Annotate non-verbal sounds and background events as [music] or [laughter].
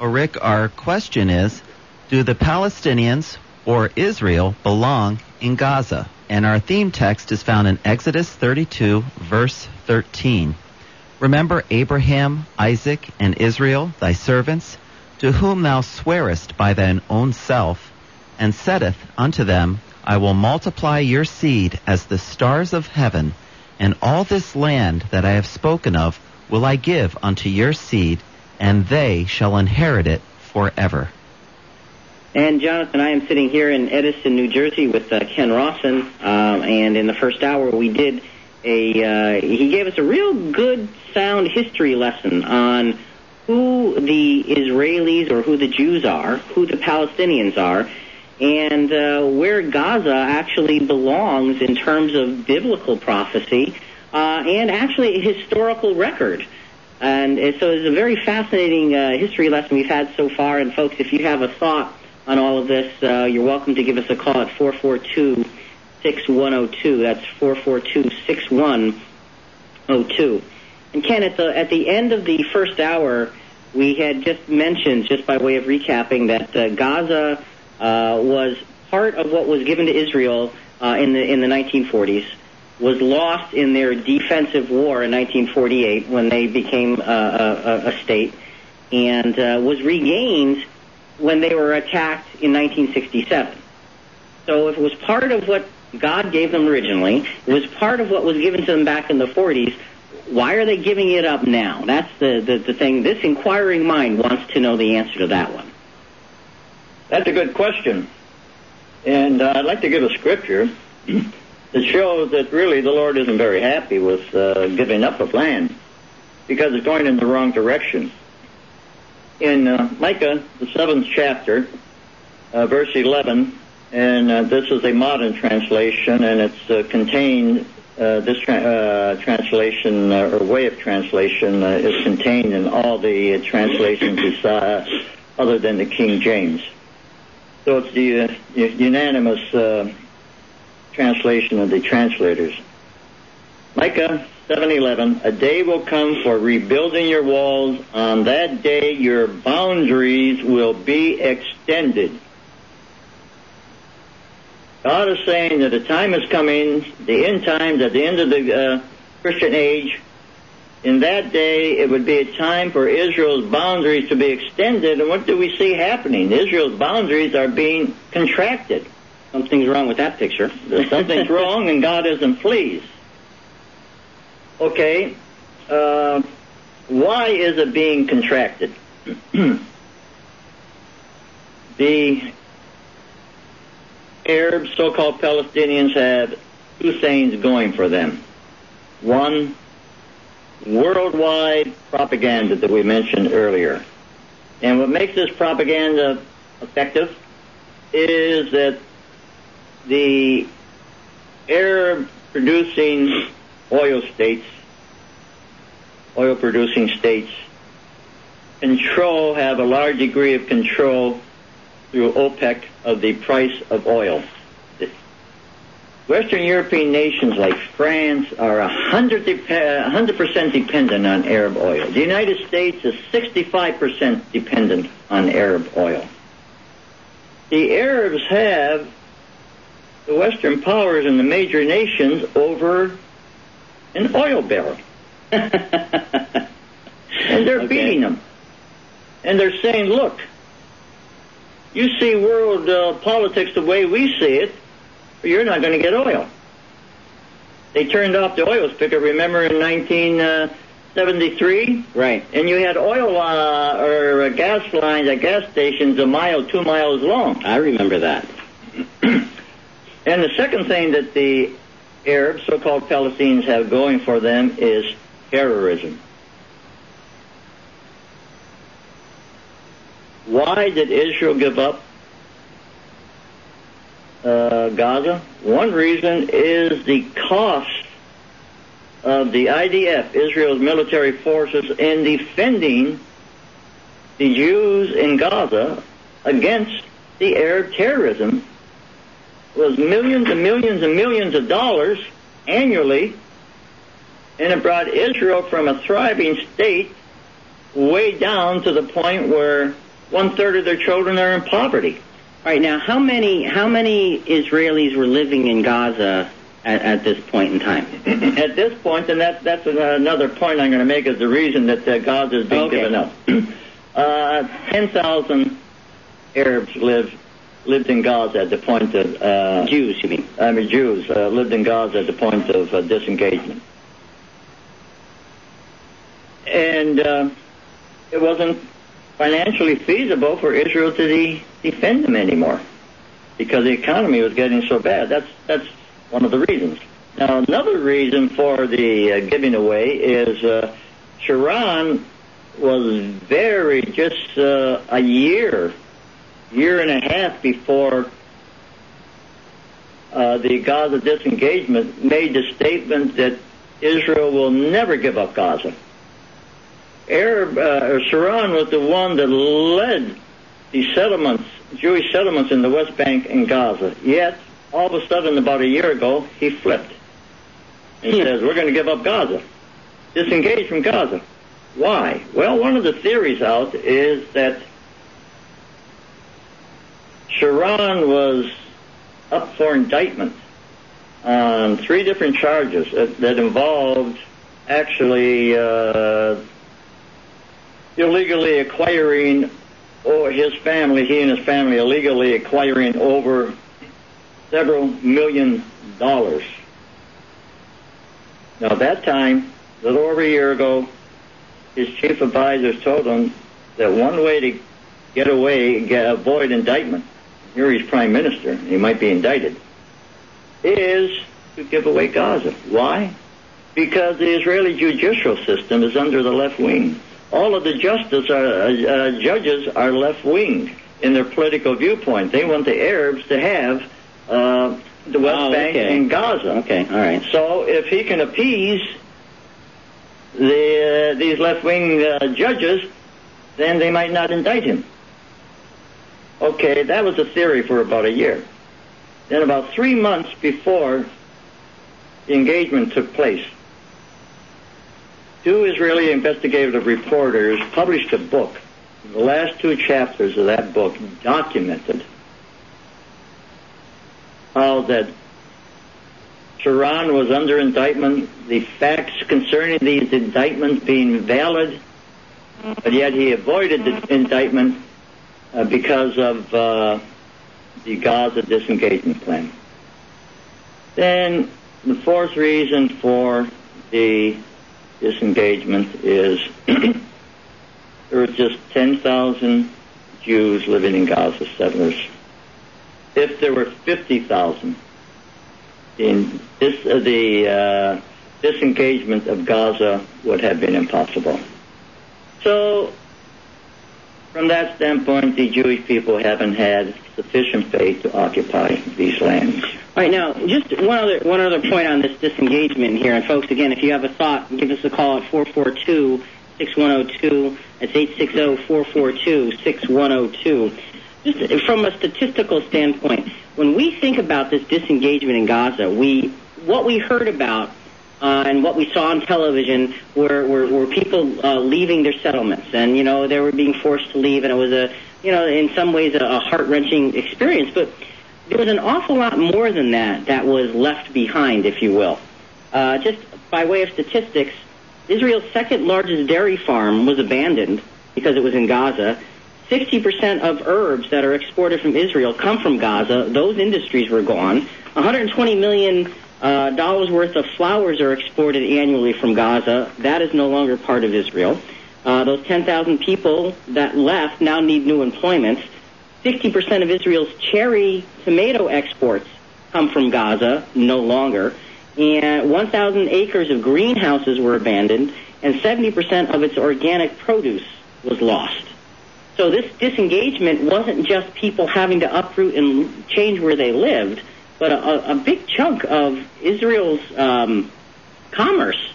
Well, Rick, our question is Do the Palestinians or Israel belong in Gaza? And our theme text is found in Exodus 32, verse 13. Remember Abraham, Isaac, and Israel, thy servants, to whom thou swearest by thine own self, and saidest unto them, I will multiply your seed as the stars of heaven, and all this land that I have spoken of will I give unto your seed, and they shall inherit it forever. And Jonathan, I am sitting here in Edison, New Jersey, with uh, Ken Rawson, um, and in the first hour we did a. Uh, he gave us a real good, sound history lesson on who the Israelis or who the Jews are, who the Palestinians are, and uh, where Gaza actually belongs in terms of biblical prophecy uh, and actually historical record. And uh, so it's a very fascinating uh, history lesson we've had so far. And folks, if you have a thought on all of this, uh, you're welcome to give us a call at 442 6102. That's 442 6102. And Ken, at the, at the end of the first hour, we had just mentioned, just by way of recapping, that uh, Gaza uh, was part of what was given to Israel uh, in the in the 1940s was lost in their defensive war in 1948 when they became uh, a, a, state, and uh, was regained when they were attacked in 1967. So if it was part of what God gave them originally, it was part of what was given to them back in the 40s, why are they giving it up now? That's the, the, the thing. This inquiring mind wants to know the answer to that one. That's a good question. And uh, I'd like to give a scripture. [clears throat] it shows that really the Lord isn't very happy with uh, giving up of land because it's going in the wrong direction. In uh, Micah, the seventh chapter, uh, verse 11, and uh, this is a modern translation, and it's uh, contained, uh, this tra- translation or way of translation is contained in all the translations other than the King James. So it's the unanimous translation of the translators. Micah 7:11 A day will come for rebuilding your walls. On that day your boundaries will be extended. God is saying that the time is coming the end times at the end of the uh, Christian age. In that day it would be a time for Israel's boundaries to be extended. And what do we see happening? Israel's boundaries are being contracted Something's wrong with that picture. Something's [laughs] wrong, and God isn't pleased. Okay, uh, why is it being contracted? [clears throat] the Arab so-called Palestinians, have two things going for them. One, worldwide propaganda that we mentioned earlier. And what makes this propaganda effective is that the Arab producing oil states, oil producing states, control, have a large degree of control through OPEC of the price of oil. Western European nations like France are 100 100% dependent on Arab oil. The United States is 65% dependent on Arab oil. The Arabs have the Western powers and the major nations over an oil barrel. [laughs] and they're okay. beating them. And they're saying, look, you see world uh, politics the way we see it, you're not going to get oil. They turned off the oil spigot, remember, in 1973? Right. And you had oil uh, or uh, gas lines at gas stations a mile, two miles long. I remember that. [clears throat] And the second thing that the Arabs, so-called Palestinians, have going for them is terrorism. Why did Israel give up uh, Gaza? One reason is the cost of the IDF, Israel's military forces, in defending the Jews in Gaza against the Arab terrorism was millions and millions and millions of dollars annually, and it brought Israel from a thriving state way down to the point where one third of their children are in poverty. All right, now how many how many Israelis were living in Gaza at, at this point in time? [clears throat] At this point, and that, that's another point I'm going to make, is the reason that uh, Gaza is being Okay. given up. [clears throat] uh, 10,000 Arabs lived lived in Gaza at the point of uh, Jews, you mean? I mean Jews uh, lived in Gaza at the point of uh, disengagement, and uh, it wasn't financially feasible for Israel to de- defend them anymore because the economy was getting so bad. That's that's one of the reasons. Now another reason for the uh, giving away is uh, Sharon was very just uh, a year, year and a half before uh, the Gaza disengagement made the statement that Israel will never give up Gaza. Arab uh, Sharon was the one that led the settlements, Jewish settlements in the West Bank and Gaza. Yet, all of a sudden, about a year ago, he flipped and Hmm. says, "We're going to give up Gaza, disengage from Gaza." Why? Well, one of the theories out is that Sharon was up for indictment on three different charges that, that involved actually uh, illegally acquiring, or his family, he and his family illegally acquiring over several million dollars. Now, at that time, a little over a year ago, his chief advisors told him that one way to get away, get, avoid indictment, here he's prime minister, he might be indicted, is to give away Gaza. Why? Because the Israeli judicial system is under the left wing. All of the justice are, uh, uh, judges are left wing in their political viewpoint. They want the Arabs to have uh, the West Oh, Bank okay. and Gaza. Okay, all right. So if he can appease the uh, these left wing uh, judges, then they might not indict him. Okay, that was a theory for about a year. Then about three months before the engagement took place, two Israeli investigative reporters published a book. The last two chapters of that book documented how that Sharon was under indictment, the facts concerning these indictments being valid, but yet he avoided the indictment uh, because of uh, the Gaza disengagement plan. Then the fourth reason for the disengagement is [clears throat] there were just 10,000 Jews living in Gaza, settlers. If there were 50,000, in this, uh, the uh, disengagement of Gaza would have been impossible. So, from that standpoint, the Jewish people haven't had sufficient faith to occupy these lands. All right, now just one other one other point on this disengagement here, and folks, again, if you have a thought, give us a call at 442-6102. That's 860-442-6102. Just from a statistical standpoint, when we think about this disengagement in Gaza, we what we heard about uh, and what we saw on television were, were, were people uh, leaving their settlements, and you know they were being forced to leave, and it was a you know in some ways a, a heart wrenching experience. But there was an awful lot more than that that was left behind, if you will. Uh, just by way of statistics, Israel's second largest dairy farm was abandoned because it was in Gaza. 60% of herbs that are exported from Israel come from Gaza. Those industries were gone. 120 million uh, dollars worth of flowers are exported annually from Gaza. That is no longer part of Israel. Uh, those 10,000 people that left now need new employment. 60% of Israel's cherry tomato exports come from Gaza, no longer. And 1,000 acres of greenhouses were abandoned, and 70% of its organic produce was lost. So this disengagement wasn't just people having to uproot and change where they lived, but a, a big chunk of Israel's um, commerce